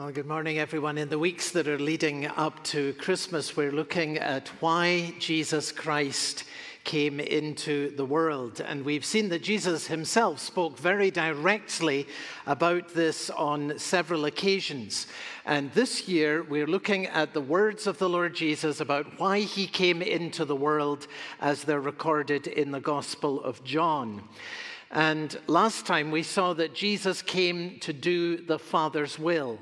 Well, good morning, everyone. In the weeks that are leading up to Christmas, we're looking at why Jesus Christ came into the world. And we've seen that Jesus himself spoke very directly about this on several occasions. And this year, we're looking at the words of the Lord Jesus about why he came into the world as they're recorded in the Gospel of John. And last time we saw that Jesus came to do the Father's will.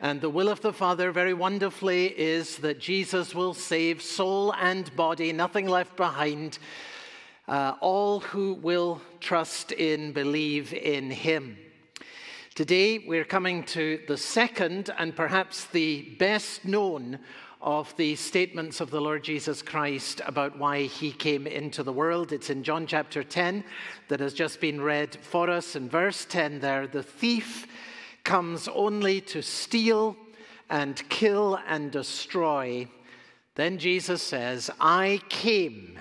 And the will of the Father, very wonderfully, is that Jesus will save soul and body, nothing left behind, uh, all who will trust in, believe in Him. Today, we're coming to the second and perhaps the best known of the statements of the Lord Jesus Christ about why he came into the world. It's in John chapter 10 that has just been read for us. In verse 10, there, the thief comes only to steal and kill and destroy, then Jesus says, I came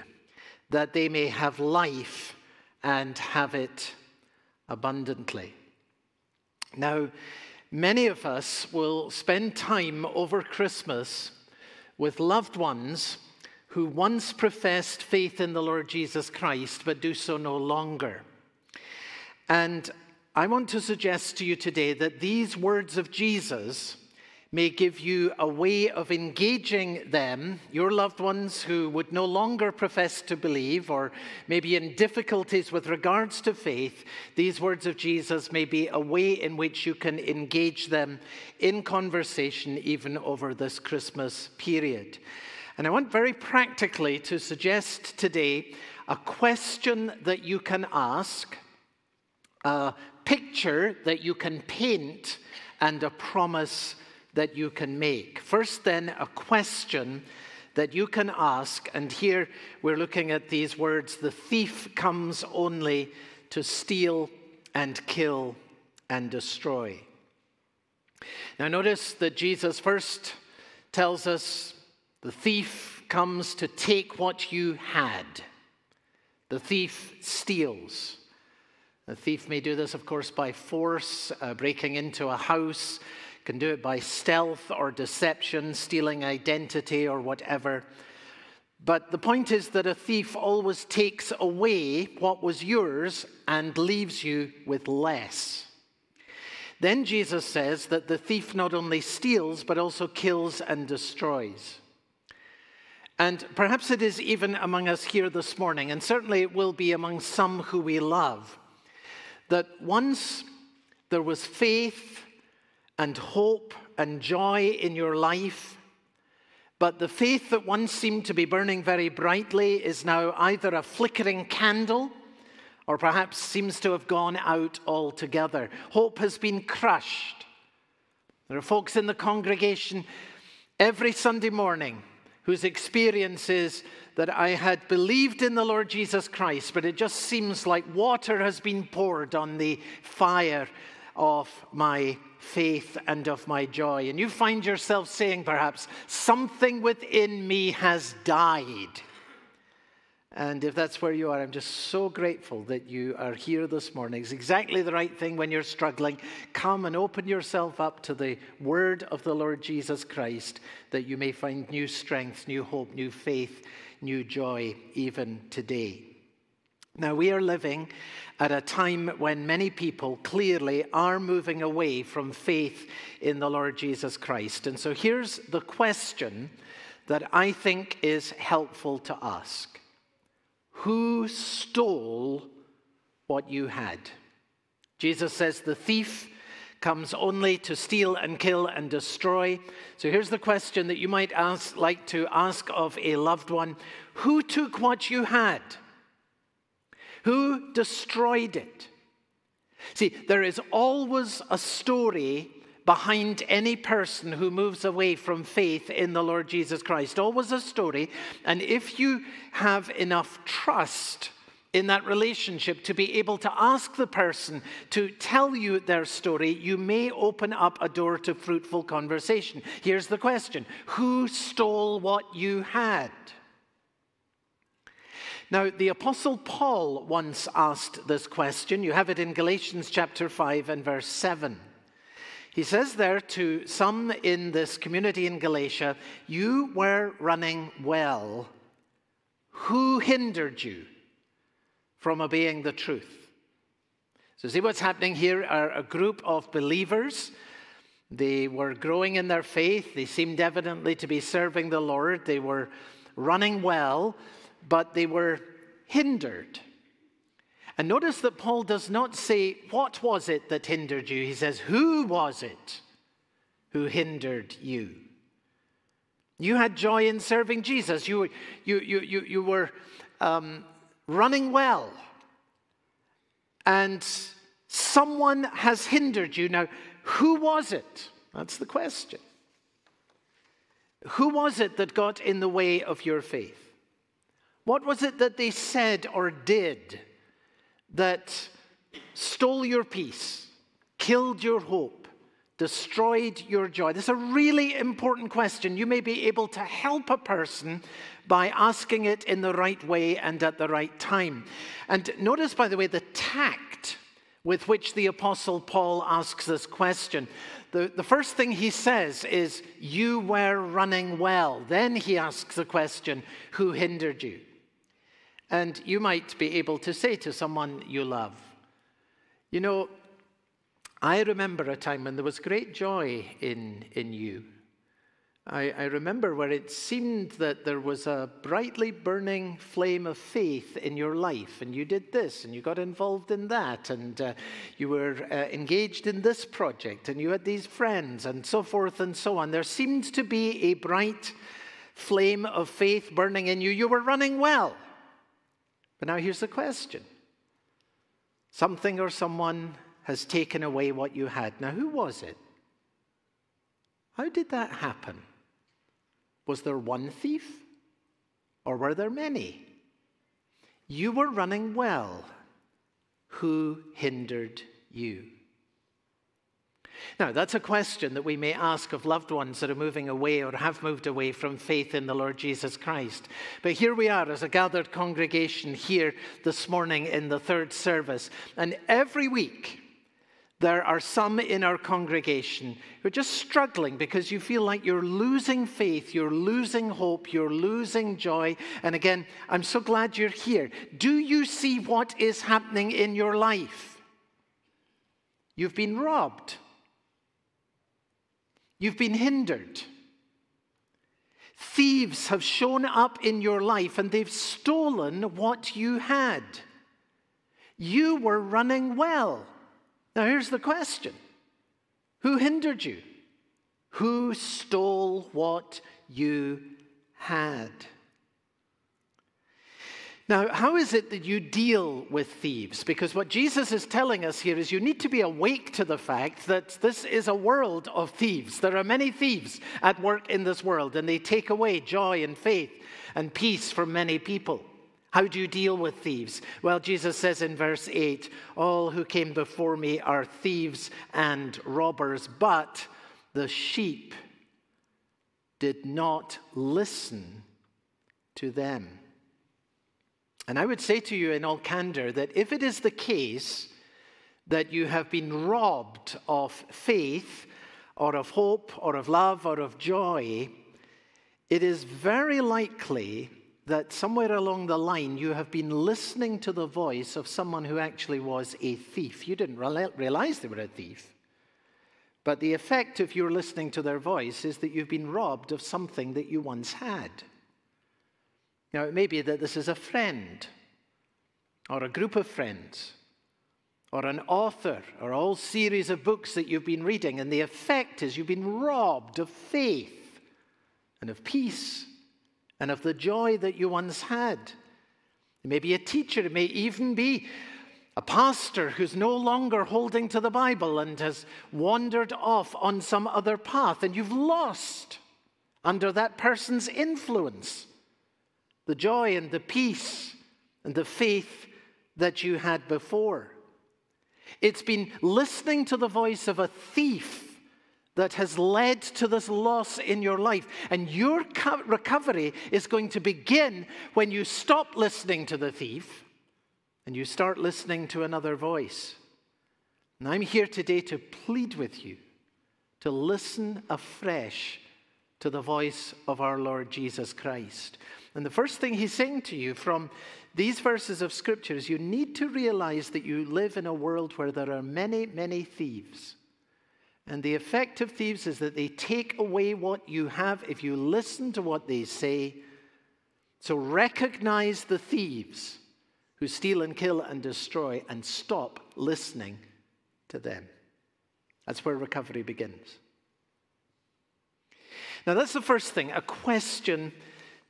that they may have life and have it abundantly. Now, many of us will spend time over Christmas with loved ones who once professed faith in the Lord Jesus Christ but do so no longer. And I want to suggest to you today that these words of Jesus may give you a way of engaging them, your loved ones who would no longer profess to believe or maybe in difficulties with regards to faith. These words of Jesus may be a way in which you can engage them in conversation even over this Christmas period. And I want very practically to suggest today a question that you can ask. Uh, picture that you can paint and a promise that you can make. First, then, a question that you can ask. And here we're looking at these words the thief comes only to steal and kill and destroy. Now, notice that Jesus first tells us the thief comes to take what you had, the thief steals. A thief may do this, of course, by force, uh, breaking into a house, can do it by stealth or deception, stealing identity or whatever. But the point is that a thief always takes away what was yours and leaves you with less. Then Jesus says that the thief not only steals, but also kills and destroys. And perhaps it is even among us here this morning, and certainly it will be among some who we love that once there was faith and hope and joy in your life, but the faith that once seemed to be burning very brightly is now either a flickering candle or perhaps seems to have gone out altogether. Hope has been crushed. There are folks in the congregation every Sunday morning whose experience is that I had believed in the Lord Jesus Christ, but it just seems like water has been poured on the fire of my faith and of my joy. And you find yourself saying, perhaps, something within me has died. And if that's where you are, I'm just so grateful that you are here this morning. It's exactly the right thing when you're struggling. Come and open yourself up to the word of the Lord Jesus Christ that you may find new strength, new hope, new faith, new joy even today. Now, we are living at a time when many people clearly are moving away from faith in the Lord Jesus Christ. And so here's the question that I think is helpful to ask who stole what you had? Jesus says, The thief comes only to steal and kill and destroy. So here's the question that you might ask, like to ask of a loved one Who took what you had? Who destroyed it? See, there is always a story behind any person who moves away from faith in the Lord Jesus Christ. Always a story. And if you have enough trust in that relationship to be able to ask the person to tell you their story, you may open up a door to fruitful conversation. Here's the question Who stole what you had? Now, the Apostle Paul once asked this question. You have it in Galatians chapter 5 and verse 7. He says there to some in this community in Galatia, You were running well. Who hindered you from obeying the truth? So, see what's happening here are a group of believers. They were growing in their faith. They seemed evidently to be serving the Lord. They were running well, but they were hindered. And notice that Paul does not say, What was it that hindered you? He says, Who was it who hindered you? You had joy in serving Jesus. You, you, you, you, you were um, running well. And someone has hindered you. Now, who was it? That's the question. Who was it that got in the way of your faith? What was it that they said or did that stole your peace, killed your hope, destroyed your joy? This is a really important question. You may be able to help a person by asking it in the right way and at the right time. And notice, by the way, the tact with which the Apostle Paul asks this question. The, the first thing he says is, You were running well. Then he asks the question, Who hindered you? And you might be able to say to someone you love, You know, I remember a time when there was great joy in, in you. I, I, remember where it seemed that there was a brightly burning flame of faith in your life, and you did this, and you got involved in that, and uh, you were uh, engaged in this project, and you had these friends, and so forth and so on. There seemed to be a bright flame of faith burning in you. You were running well. But now here's the question something or someone has taken away what you had. Now, who was it? How did that happen? Was there one thief or were there many? You were running well. Who hindered you? Now, that's a question that we may ask of loved ones that are moving away or have moved away from faith in the Lord Jesus Christ. But here we are as a gathered congregation here this morning in the third service. And every week, there are some in our congregation who are just struggling because you feel like you're losing faith, you're losing hope, you're losing joy. And again, I'm so glad you're here. Do you see what is happening in your life? You've been robbed. You've been hindered. Thieves have shown up in your life and they've stolen what you had. You were running well. Now, here's the question Who hindered you? Who stole what you had? Now, how is it that you deal with thieves? Because what Jesus is telling us here is you need to be awake to the fact that this is a world of thieves. There are many thieves at work in this world, and they take away joy and faith and peace from many people. How do you deal with thieves? Well, Jesus says in verse 8 All who came before me are thieves and robbers, but the sheep did not listen to them. And I would say to you in all candor that if it is the case that you have been robbed of faith or of hope or of love or of joy, it is very likely that somewhere along the line you have been listening to the voice of someone who actually was a thief. You didn't realize they were a thief. But the effect of your listening to their voice is that you've been robbed of something that you once had. Now, it may be that this is a friend, or a group of friends, or an author, or a whole series of books that you've been reading, and the effect is you've been robbed of faith and of peace and of the joy that you once had. It may be a teacher, it may even be a pastor who's no longer holding to the Bible and has wandered off on some other path, and you've lost under that person's influence the joy and the peace and the faith that you had before. It's been listening to the voice of a thief that has led to this loss in your life. And your recovery is going to begin when you stop listening to the thief and you start listening to another voice. And I'm here today to plead with you to listen afresh to the voice of our Lord Jesus Christ. And the first thing he's saying to you from these verses of Scripture is you need to realize that you live in a world where there are many, many thieves. And the effect of thieves is that they take away what you have if you listen to what they say. So recognize the thieves who steal and kill and destroy and stop listening to them. That's where recovery begins. Now, that's the first thing a question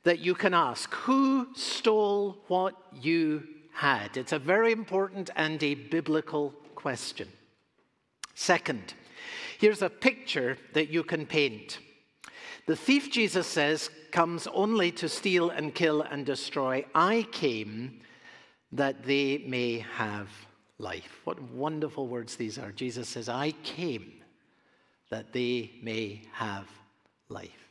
that you can ask Who stole what you had? It's a very important and a biblical question. Second, here's a picture that you can paint. The thief, Jesus says, comes only to steal and kill and destroy. I came that they may have life. What wonderful words these are. Jesus says, I came that they may have life.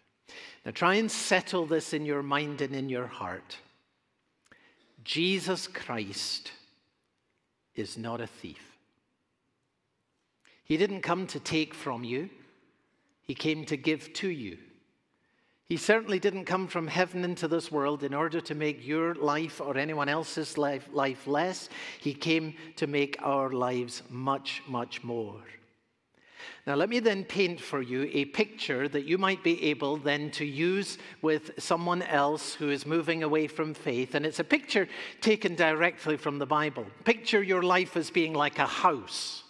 Now try and settle this in your mind and in your heart. Jesus Christ is not a thief. He didn't come to take from you, He came to give to you. He certainly didn't come from heaven into this world in order to make your life or anyone else's life, life less. He came to make our lives much, much more. Now, let me then paint for you a picture that you might be able then to use with someone else who is moving away from faith. And it's a picture taken directly from the Bible. Picture your life as being like a house,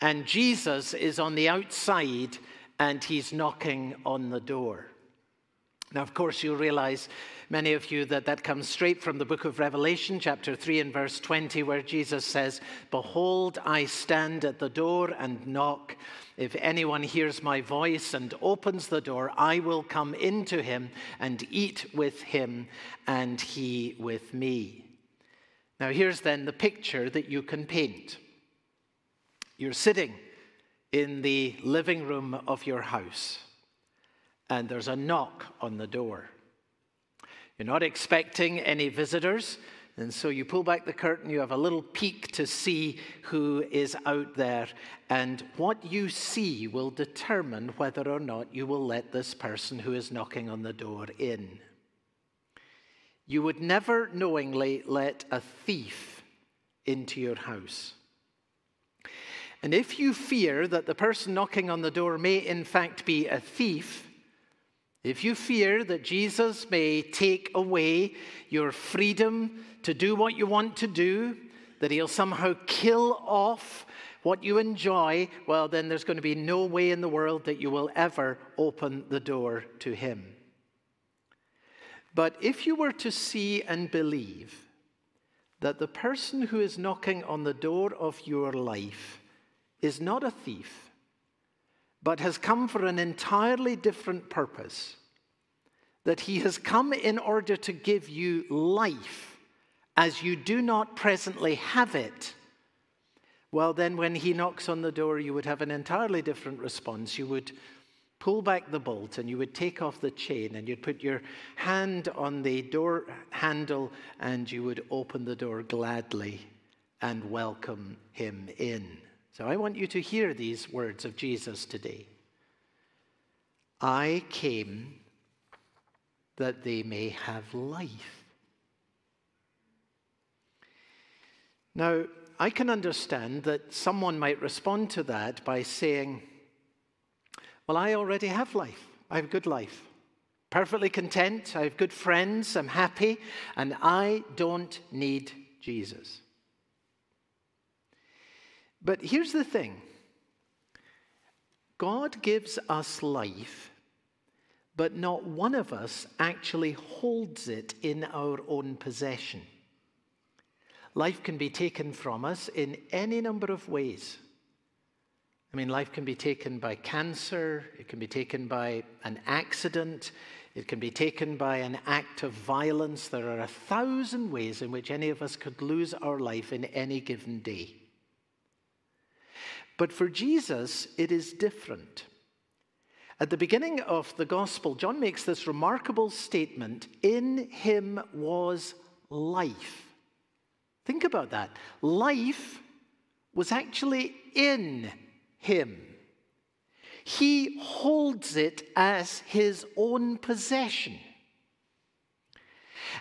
and Jesus is on the outside and he's knocking on the door. Now, of course, you'll realize, many of you, that that comes straight from the book of Revelation, chapter 3 and verse 20, where Jesus says, Behold, I stand at the door and knock. If anyone hears my voice and opens the door, I will come into him and eat with him, and he with me. Now, here's then the picture that you can paint. You're sitting in the living room of your house and there's a knock on the door. You're not expecting any visitors, and so you pull back the curtain, you have a little peek to see who is out there, and what you see will determine whether or not you will let this person who is knocking on the door in. You would never knowingly let a thief into your house. And if you fear that the person knocking on the door may in fact be a thief, if you fear that Jesus may take away your freedom to do what you want to do, that he'll somehow kill off what you enjoy, well, then there's going to be no way in the world that you will ever open the door to him. But if you were to see and believe that the person who is knocking on the door of your life is not a thief, but has come for an entirely different purpose. That he has come in order to give you life as you do not presently have it. Well, then, when he knocks on the door, you would have an entirely different response. You would pull back the bolt and you would take off the chain and you'd put your hand on the door handle and you would open the door gladly and welcome him in. So I want you to hear these words of Jesus today. I came that they may have life. Now, I can understand that someone might respond to that by saying, Well, I already have life. I have a good life. Perfectly content. I have good friends. I'm happy. And I don't need Jesus. But here's the thing God gives us life, but not one of us actually holds it in our own possession. Life can be taken from us in any number of ways. I mean, life can be taken by cancer, it can be taken by an accident, it can be taken by an act of violence. There are a thousand ways in which any of us could lose our life in any given day. But for Jesus, it is different. At the beginning of the gospel, John makes this remarkable statement In him was life. Think about that. Life was actually in him. he holds it as his own possession.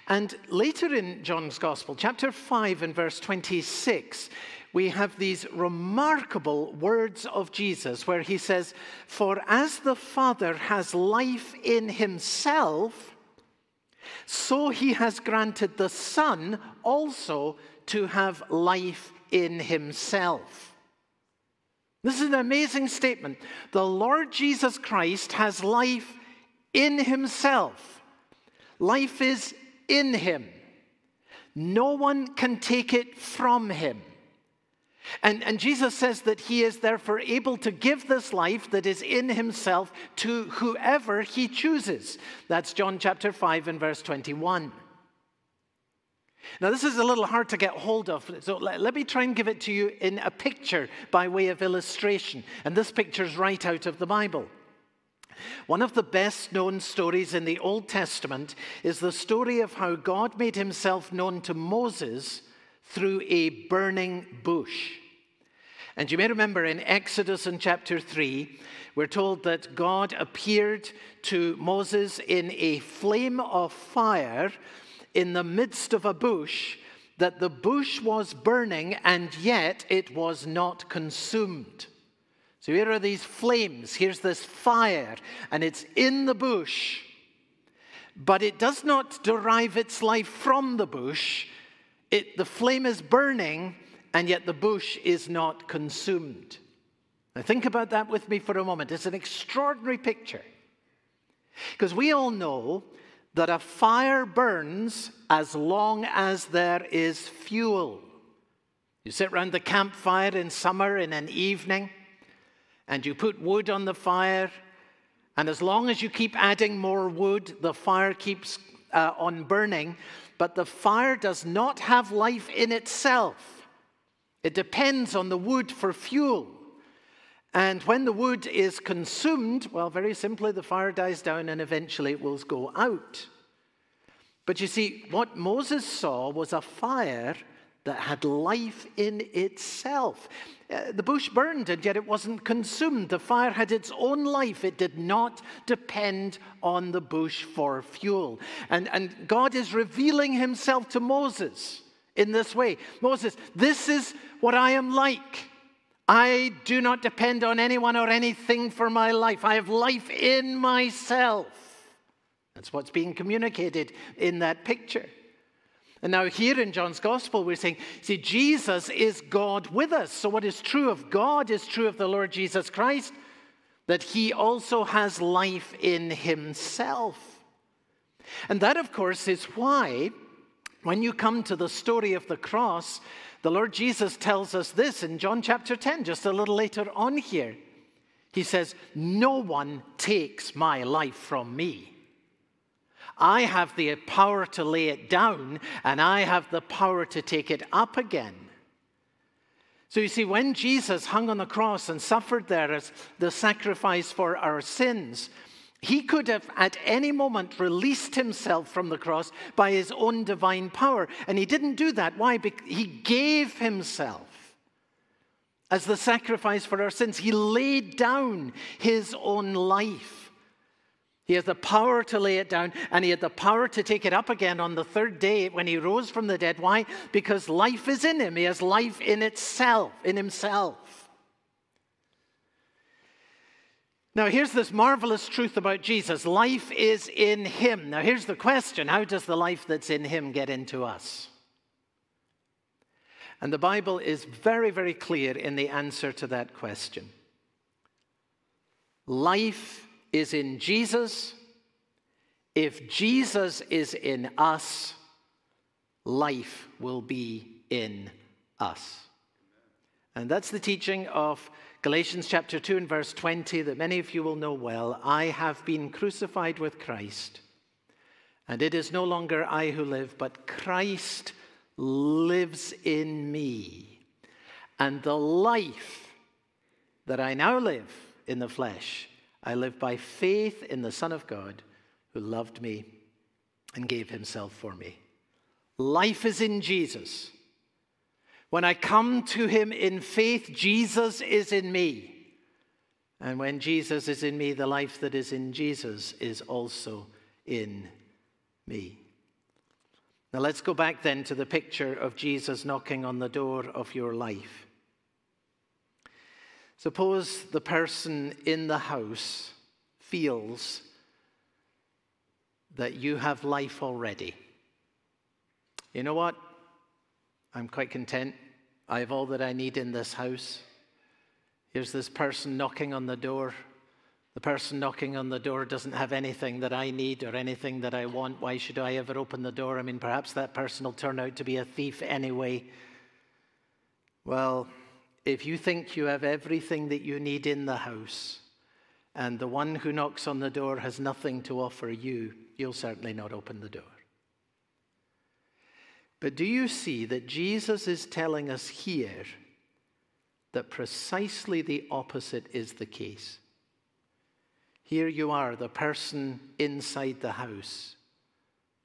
And later in John's Gospel, chapter 5 and verse 26, we have these remarkable words of Jesus where he says, For as the Father has life in himself, so he has granted the Son also to have life in himself. This is an amazing statement. The Lord Jesus Christ has life in himself. Life is in him. No one can take it from him. And, and Jesus says that he is therefore able to give this life that is in himself to whoever he chooses. That's John chapter 5 and verse 21. Now, this is a little hard to get hold of, so let, let, me try and give it to you in a picture by way of illustration. And this picture is right out of the Bible. One of the best known stories in the Old Testament is the story of how God made himself known to Moses through a burning bush. And you may remember in Exodus in chapter 3, we're told that God appeared to Moses in a flame of fire in the midst of a bush, that the bush was burning and yet it was not consumed. So here are these flames, here's this fire, and it's in the bush, but it does not derive its life from the bush. It, the flame is burning, and yet the bush is not consumed. Now, think about that with me for a moment. It's an extraordinary picture. Because we all know that a fire burns as long as there is fuel. You sit around the campfire in summer in an evening, and you put wood on the fire, and as long as you keep adding more wood, the fire keeps uh, on burning. But the fire does not have life in itself, it depends on the wood for fuel. And when the wood is consumed, well, very simply, the fire dies down and eventually it will go out. But you see, what Moses saw was a fire that had life in itself. Uh, the bush burned and yet it wasn't consumed. The fire had its own life. It did not depend on the bush for fuel. And, and God is revealing himself to Moses in this way Moses, this is what I am like. I do not depend on anyone or anything for my life. I have life in myself. That's what's being communicated in that picture. And now, here in John's Gospel, we're saying, see, Jesus is God with us. So, what is true of God is true of the Lord Jesus Christ, that he also has life in himself. And that, of course, is why, when you come to the story of the cross, the Lord Jesus tells us this in John chapter 10, just a little later on here. He says, No one takes my life from me. I have the power to lay it down, and I have the power to take it up again. So you see, when Jesus hung on the cross and suffered there as the sacrifice for our sins, he could have at any moment released himself from the cross by his own divine power. And he didn't do that. Why? Because he gave himself as the sacrifice for our sins. He laid down his own life. He has the power to lay it down, and he had the power to take it up again on the third day when he rose from the dead. Why? Because life is in him. He has life in itself, in himself. Now, here's this marvelous truth about Jesus life is in him. Now, here's the question how does the life that's in him get into us? And the Bible is very, very clear in the answer to that question. Life is in Jesus, if Jesus is in us, life will be in us. And that's the teaching of Galatians chapter 2 and verse 20 that many of you will know well. I have been crucified with Christ, and it is no longer I who live, but Christ lives in me. And the life that I now live in the flesh, I live by faith in the Son of God who loved me and gave himself for me. Life is in Jesus. When I come to him in faith, Jesus is in me. And when Jesus is in me, the life that is in Jesus is also in me. Now let's go back then to the picture of Jesus knocking on the door of your life. Suppose the person in the house feels that you have life already. You know what? I'm quite content. I have all that I need in this house. Here's this person knocking on the door. The person knocking on the door doesn't have anything that I need or anything that I want. Why should I ever open the door? I mean, perhaps that person will turn out to be a thief anyway. Well, if you think you have everything that you need in the house, and the one who knocks on the door has nothing to offer you, you'll certainly not open the door. But do you see that Jesus is telling us here that precisely the opposite is the case. Here you are, the person inside the house.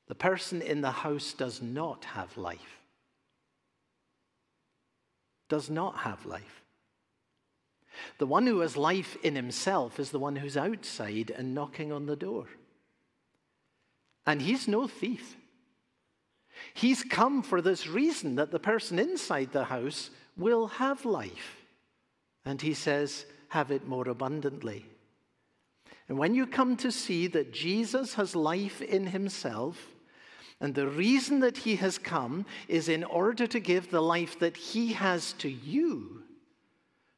The person in the house does not have life. Does not have life. The one who has life in himself is the one who's outside and knocking on the door. And he's no thief. He's come for this reason that the person inside the house will have life. And he says, have it more abundantly. And when you come to see that Jesus has life in himself, and the reason that he has come is in order to give the life that he has to you,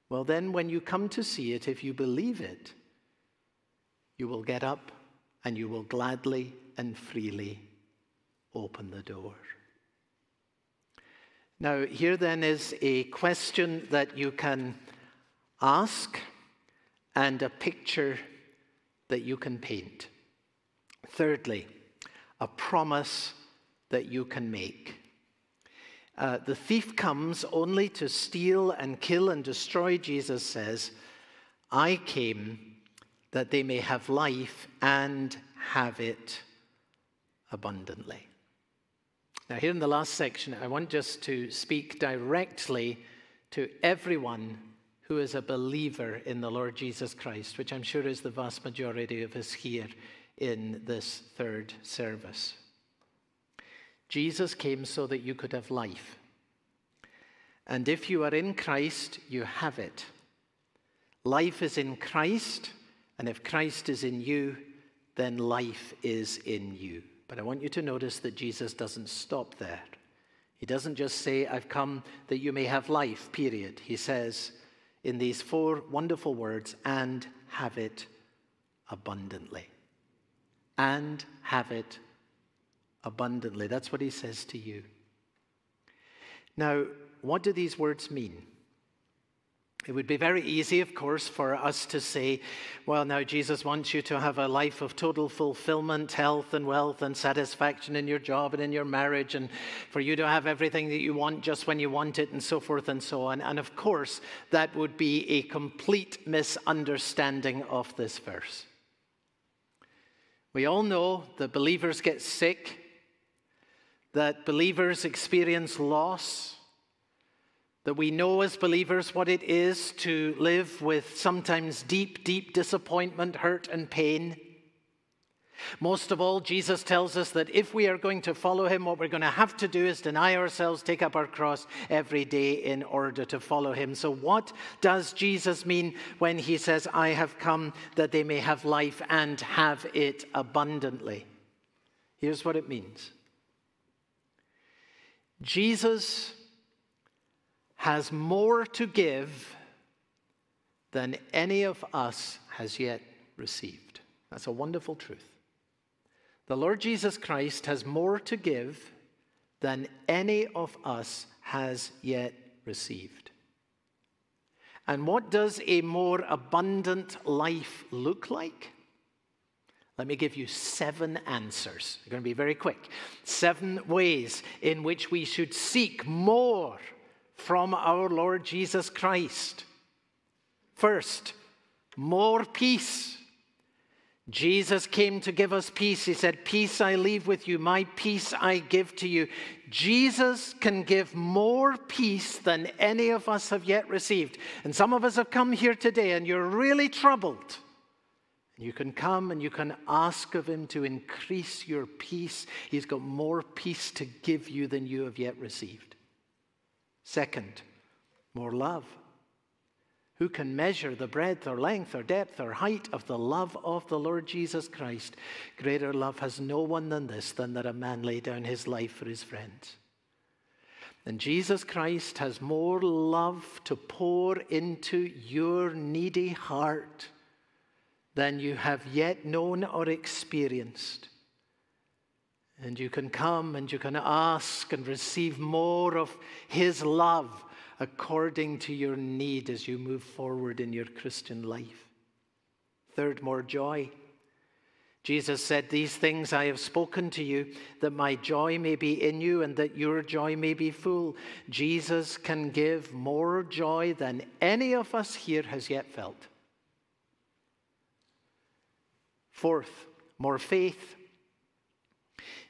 well, then when you come to see it, if you believe it, you will get up and you will gladly and freely open the door. Now, here then is a question that you can ask and a picture that you can paint. Thirdly, a promise that you can make. Uh, the thief comes only to steal and kill and destroy, Jesus says. I came that they may have life and have it abundantly. Now, here in the last section, I want just to speak directly to everyone who is a believer in the Lord Jesus Christ, which I'm sure is the vast majority of us here in this third service. Jesus came so that you could have life. And if you are in Christ, you have it. Life is in Christ, and if Christ is in you, then life is in you. But I want you to notice that Jesus doesn't stop there. He doesn't just say, I've come that you may have life, period. He says, in these four wonderful words and have it abundantly. And have it abundantly. That's what he says to you. Now, what do these words mean? It would be very easy, of course, for us to say, well, now Jesus wants you to have a life of total fulfillment, health and wealth and satisfaction in your job and in your marriage, and for you to have everything that you want just when you want it, and so forth and so on. And of course, that would be a complete misunderstanding of this verse. We all know that believers get sick, that believers experience loss that we know as believers what it is to live with sometimes deep, deep disappointment, hurt, and pain. Most of all, Jesus tells us that if we are going to follow him, what we're going to have to do is deny ourselves, take up our cross every day in order to follow him. So, what does Jesus mean when he says, I have come that they may have life and have it abundantly? Here's what it means Jesus has more to give than any of us has yet received. That's a wonderful truth. The Lord Jesus Christ has more to give than any of us has yet received. And what does a more abundant life look like? Let me give you seven answers. I'm going to be very quick. Seven ways in which we should seek more from our Lord Jesus Christ. First, more peace. Jesus came to give us peace. He said, Peace I leave with you, my peace I give to you. Jesus can give more peace than any of us have yet received. And some of us have come here today and you're really troubled. And you can come and you can ask of Him to increase your peace. He's got more peace to give you than you have yet received. Second, more love. Who can measure the breadth or length or depth or height of the love of the Lord Jesus Christ? Greater love has no one than this, than that a man lay down his life for his friends. And Jesus Christ has more love to pour into your needy heart than you have yet known or experienced. And you can come and you can ask and receive more of His love according to your need as you move forward in your Christian life. Third, more joy. Jesus said, These things I have spoken to you, that my joy may be in you and that your joy may be full. Jesus can give more joy than any of us here has yet felt. Fourth, more faith.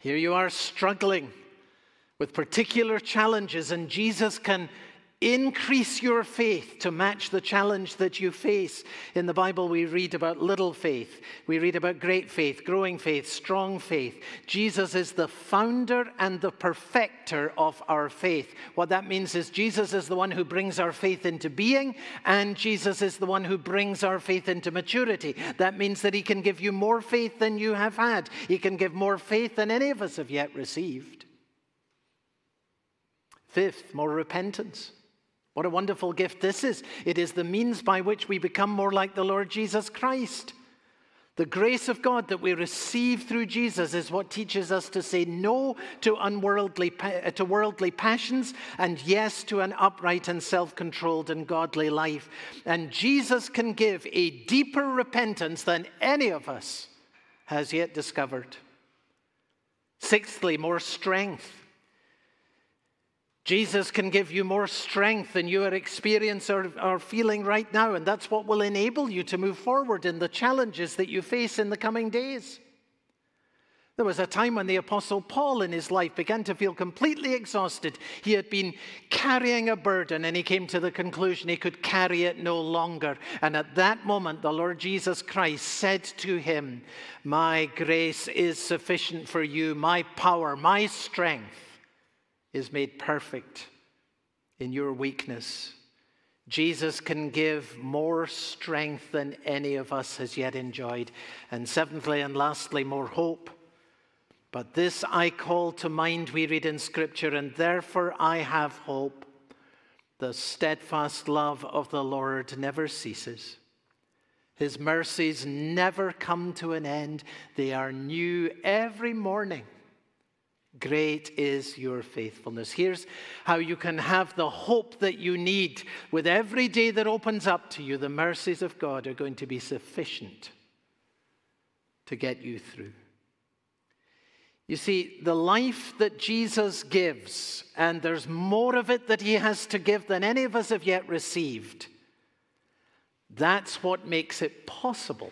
Here you are struggling with particular challenges, and Jesus can Increase your faith to match the challenge that you face. In the Bible, we read about little faith, we read about great faith, growing faith, strong faith. Jesus is the founder and the perfecter of our faith. What that means is Jesus is the one who brings our faith into being, and Jesus is the one who brings our faith into maturity. That means that He can give you more faith than you have had, He can give more faith than any of us have yet received. Fifth, more repentance. What a wonderful gift this is. It is the means by which we become more like the Lord Jesus Christ. The grace of God that we receive through Jesus is what teaches us to say no to unworldly uh, to worldly passions and yes to an upright and self-controlled and godly life. And Jesus can give a deeper repentance than any of us has yet discovered. Sixthly, more strength. Jesus can give you more strength than you are experiencing or, feeling right now, and that's what will enable you to move forward in the challenges that you face in the coming days. There was a time when the Apostle Paul in his life began to feel completely exhausted. He had been carrying a burden and he came to the conclusion he could carry it no longer. And at that moment, the Lord Jesus Christ said to him, My grace is sufficient for you, my power, my strength is made perfect in your weakness. Jesus can give more strength than any of us has yet enjoyed. And seventhly and lastly, more hope. But this I call to mind, we read in Scripture, and therefore I have hope. The steadfast love of the Lord never ceases. His mercies never come to an end, they are new every morning. Great is your faithfulness. Here's how you can have the hope that you need. With every day that opens up to you, the mercies of God are going to be sufficient to get you through. You see, the life that Jesus gives, and there's more of it that he has to give than any of us have yet received, that's what makes it possible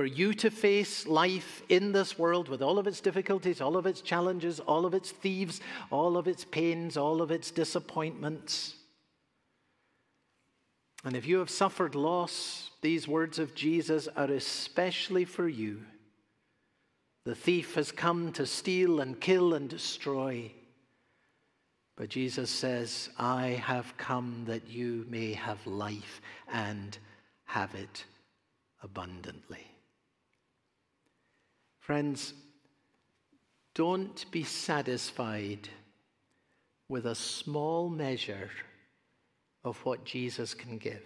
for you to face life in this world with all of its difficulties, all of its challenges, all of its thieves, all of its pains, all of its disappointments. And if you have suffered loss, these words of Jesus are especially for you. The thief has come to steal and kill and destroy. But Jesus says, I have come that you may have life and have it abundantly. Friends, don't be satisfied with a small measure of what Jesus can give.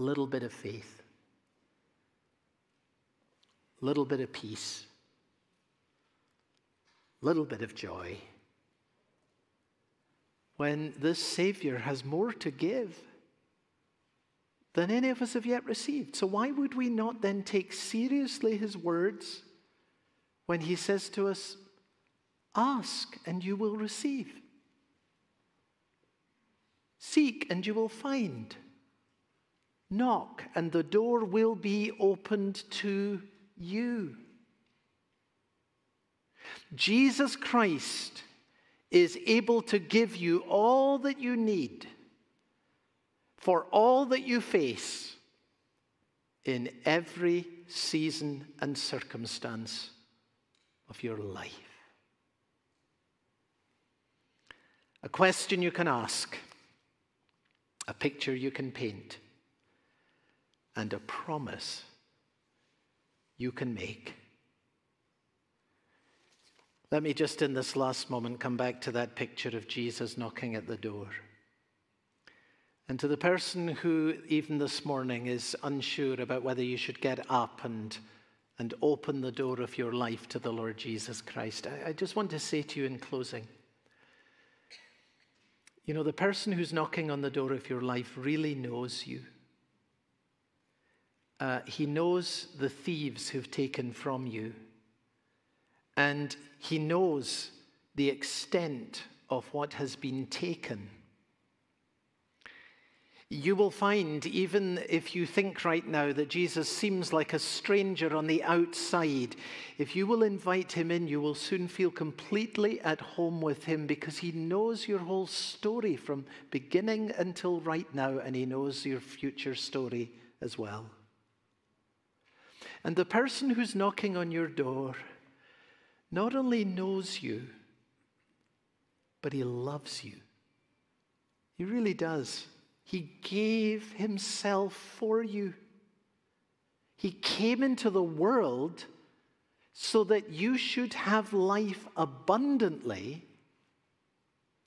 A little bit of faith, a little bit of peace, a little bit of joy. When this Savior has more to give than any of us have yet received. So, why would we not then take seriously his words when he says to us, Ask and you will receive, seek and you will find, Knock, and the door will be opened to you. Jesus Christ is able to give you all that you need for all that you face in every season and circumstance of your life. A question you can ask, a picture you can paint, and a promise you can make. Let me just in this last moment come back to that picture of Jesus knocking at the door. And to the person who, even this morning, is unsure about whether you should get up and, and open the door of your life to the Lord Jesus Christ, I, I just want to say to you in closing you know, the person who's knocking on the door of your life really knows you. Uh, he knows the thieves who've taken from you. And he knows the extent of what has been taken. You will find, even if you think right now that Jesus seems like a stranger on the outside, if you will invite him in, you will soon feel completely at home with him because he knows your whole story from beginning until right now, and he knows your future story as well. And the person who's knocking on your door not only knows you, but he loves you. He really does. He gave himself for you. He came into the world so that you should have life abundantly,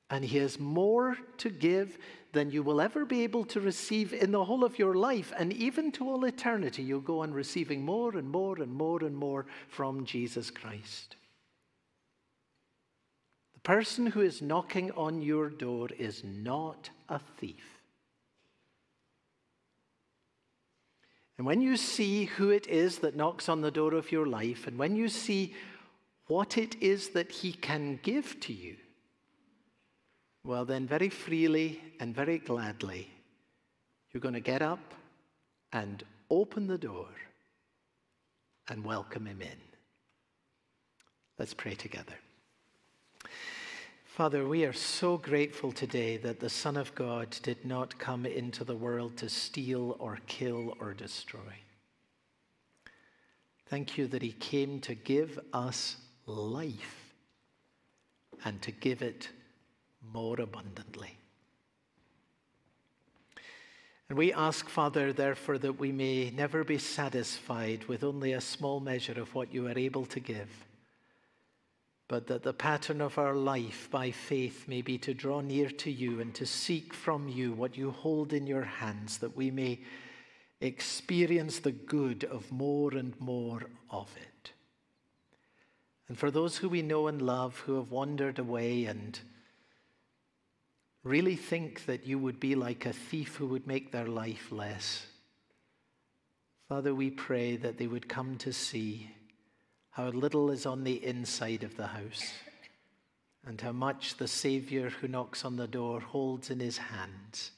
and he has more to give than you will ever be able to receive in the whole of your life. And even to all eternity, you'll go on receiving more and more and more and more from Jesus Christ. The person who is knocking on your door is not a thief. And when you see who it is that knocks on the door of your life, and when you see what it is that he can give to you, well, then, very freely and very gladly, you're going to get up and open the door and welcome him in. Let's pray together. Father, we are so grateful today that the Son of God did not come into the world to steal or kill or destroy. Thank you that he came to give us life and to give it more abundantly. And we ask, Father, therefore, that we may never be satisfied with only a small measure of what you are able to give, but that the pattern of our life by faith may be to draw near to you and to seek from you what you hold in your hands, that we may experience the good of more and more of it. And for those who we know and love who have wandered away and really think that you would be like a thief who would make their life less. Father, we pray that they would come to see how little is on the inside of the house and how much the Savior who knocks on the door holds in his hands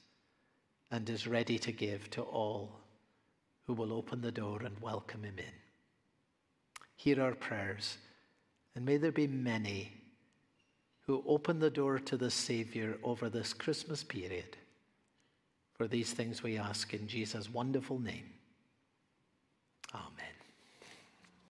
and is ready to give to all who will open the door and welcome him in. Hear our prayers, and may there be many who open the door to the Savior over this Christmas period. For these things we ask in Jesus' wonderful name.